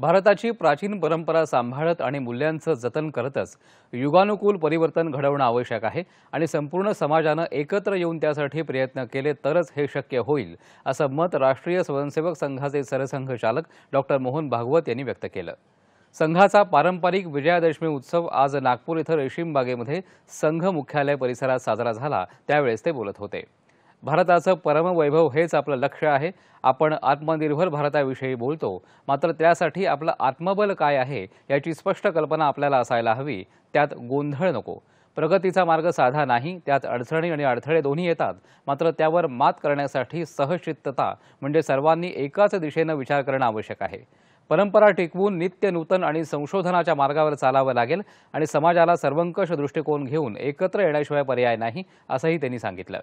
भारताची प्राचीन परंपरा सांभाळत आणि मूल्यांचं जतन करतच युगानुकूल परिवर्तन घडवणं आवश्यक आहे आणि संपूर्ण समाजानं एकत्र येऊन त्यासाठी प्रयत्न केले तरच हे शक्य होईल असं मत राष्ट्रीय स्वयंसेवक संघाचे सरसंघचालक डॉक्टर मोहन भागवत यांनी व्यक्त केलं. संघाचा पारंपरिक विजयादशमी उत्सव आज नागपूर इथं रेशीमबागेमध्ये संघ मुख्यालय परिसरात साजरा झाला त्यावेळेस ते बोलत होते. भारताचं परमवैभव हेच आपलं लक्ष्य आहे. आपण आत्मनिर्भर भारताविषयी बोलतो. मात्र त्यासाठी आपलं आत्मबल काय आहे याची स्पष्ट कल्पना आपल्याला असायला हवी. त्यात गोंधळ नको. प्रगतीचा मार्ग साधा नाही त्यात अडचणी आणि अडथळे दोन्ही येतात. मात्र त्यावर मात करण्यासाठी सहचित्तता म्हणजे सर्वांनी एकाच दिशेनं विचार करणं आवश्यक आहे. परंपरा टिकवून नित्य नूतन आणि संशोधनाच्या मार्गावर चालावं लागेल आणि समाजाला सर्वंकष दृष्टिकोन घेऊन एकत्र येण्याशिवाय पर्याय नाही असंही त्यांनी सांगितलं.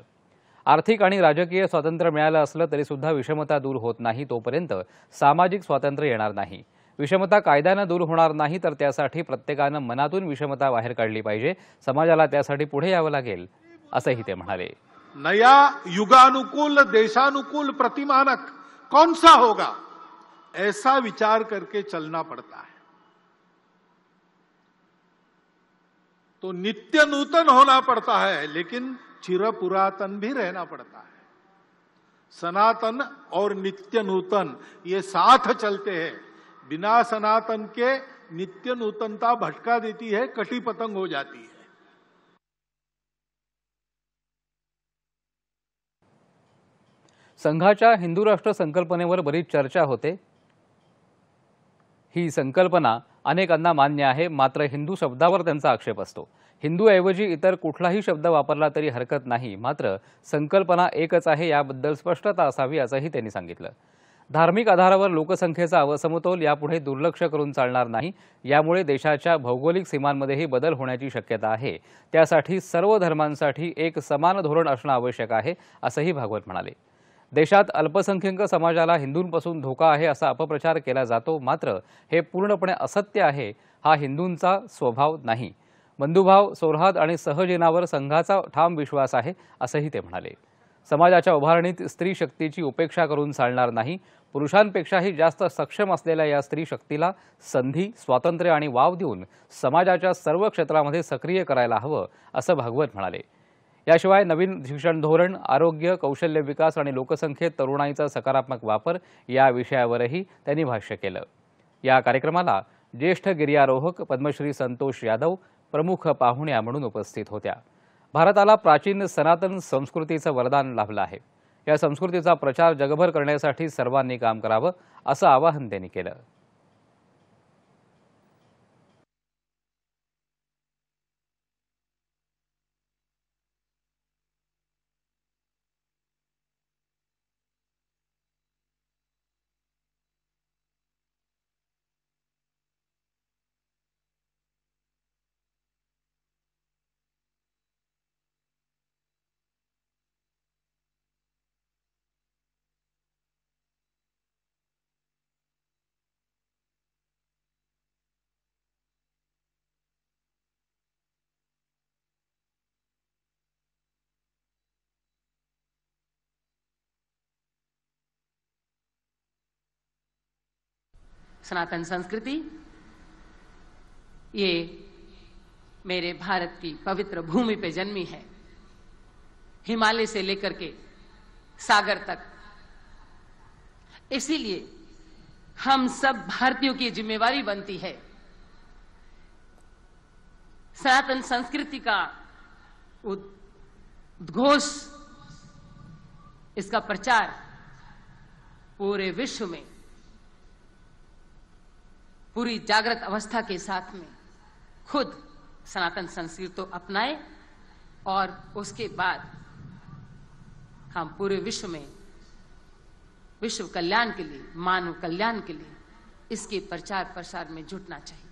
आर्थिक आणि राजकीय स्वातंत्र्य मिळालं असलं तरी सुद्धा विषमता दूर होत नाही तोपर्यंत सामाजिक स्वातंत्र्य येणार नाही. विषमता कायद्यानं दूर होणार नाही तर त्यासाठी प्रत्येकानं मनातून विषमता बाहेर काढली पाहिजे. समाजाला त्यासाठी पुढे यावं लागेल असंही ते म्हणाले. नया युगानुकूल देशानुकूल प्रतिमानक कौन सा होगा? ऐसा विचार करके चलना पड़ता है। तो नित्य नूतन होना पड़ता है लेकिन चिर पुरातन भी रहना पड़ता है। सनातन और नित्य नूतन, ये साथ चलते हैं। बिना सनातन के नित्य नूतनता भटका देती है, कटी पतंग हो जाती है। संघाच्या हिंदू राष्ट्र संकल्पनेवर बरीच चर्चा होते. ही संकल्पना अनेकांना मान्य आहे मात्र हिंदू शब्दावर त्यांचा आक्षेप असतो. हिंदूऐवजी इतर कुठलाही शब्द वापरला तरी हरकत नाही मात्र संकल्पना एकच आहे याबद्दल स्पष्टता असावी असंही त्यांनी सांगितलं. धार्मिक आधारावर लोकसंख्येचा अवसमतोल यापुढे दुर्लक्ष करून चालणार नाही यामुळे देशाच्या भौगोलिक सीमांमध्येही बदल होण्याची शक्यता आहे. त्यासाठी सर्व धर्मांसाठी एक समान धोरण असणं आवश्यक आहे असंही भागवत म्हणाले. देशात अल्पसंख्याक समाजाला हिंदूंपासून धोका आहे असा अपप्रचार केला जातो. मात्र हे पूर्णपणे असत्य आहे हा हिंदूंचा स्वभाव नाही. बंधुभाव सौहार्द आणि सहजीनावर संघाचा ठाम विश्वास आहे असंही ते म्हणाले. समाजाच्या उभारणीत स्त्री शक्तीची उपेक्षा करून चालणार नाही. पुरुषांपेक्षाही जास्त सक्षम असलेल्या या स्त्री शक्तीला संधी स्वातंत्र्य आणि वाव देऊन समाजाच्या सर्व क्षेत्रामध्ये सक्रिय करायला हवं असं भागवत म्हणाले. याशिवाय नवीन शिक्षण धोरण आरोग्य कौशल्य विकास आणि लोकसंख्येत तरुणाईचा सकारात्मक वापर या विषयावरही त्यांनी भाष्य केलं. या कार्यक्रमाला ज्येष्ठ गिर्यारोहक पद्मश्री संतोष यादव प्रमुख पाहुण्या म्हणून उपस्थित होत्या. भारताला प्राचीन सनातन संस्कृतीचं वरदान लाभलं आहे. या संस्कृतीचा प्रचार जगभर करण्यासाठी सर्वांनी काम करावं असं आवाहन त्यांनी केलं. सनातन संस्कृति, ये मेरे भारत की पवित्र भूमि पे जन्मी है। हिमालय से लेकर के सागर तक। इसीलिए हम सब भारतीयों की जिम्मेवारी बनती है। सनातन संस्कृति का उद्घोष, इसका प्रचार पूरे विश्व में पूरी जागृत अवस्था के साथ में खुद सनातन संस्कृति तो अपनाए और उसके बाद हम पूरे विश्व में विश्व कल्याण के लिए, मानव कल्याण के लिए इसके प्रचार प्रसार में जुटना चाहिए।